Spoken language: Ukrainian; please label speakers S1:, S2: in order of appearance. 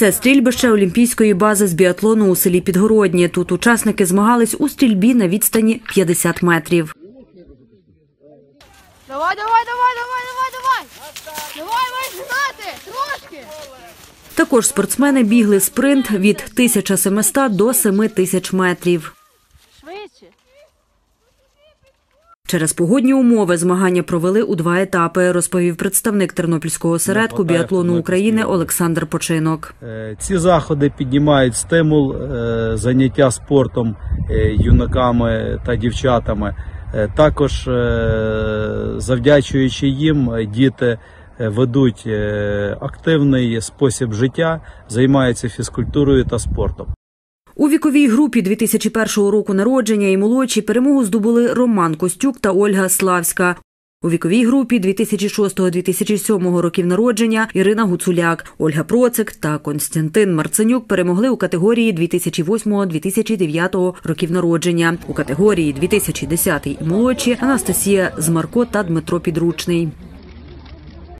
S1: Це стрільбище олімпійської бази з біатлону у селі Підгородні. Тут учасники змагались у стрільбі на відстані 50 метрів.
S2: Давай, давай, давай, давай, давай, давай. Давай, маєш гнати, трошки.
S1: Також спортсмени бігли спринт від 1700 до 7000 метрів. Через погодні умови змагання провели у два етапи, розповів представник Тернопільського осередку біатлону України Олександр Починок.
S3: Е, Ці заходи піднімають стимул е, заняття спортом е, юнаками та дівчатами. Також завдячуючи їм, діти ведуть активний спосіб життя, займаються фізкультурою та спортом.
S1: У віковій групі 2001 року народження і молодші перемогу здобули Роман Костюк та Ольга Славська. У віковій групі 2006-2007 років народження Ірина Гуцуляк, Ольга Процик та Константин Марценюк перемогли у категорії 2008-2009 років народження. У категорії 2010 і молодші Анастасія Змарко та Дмитро Підручний.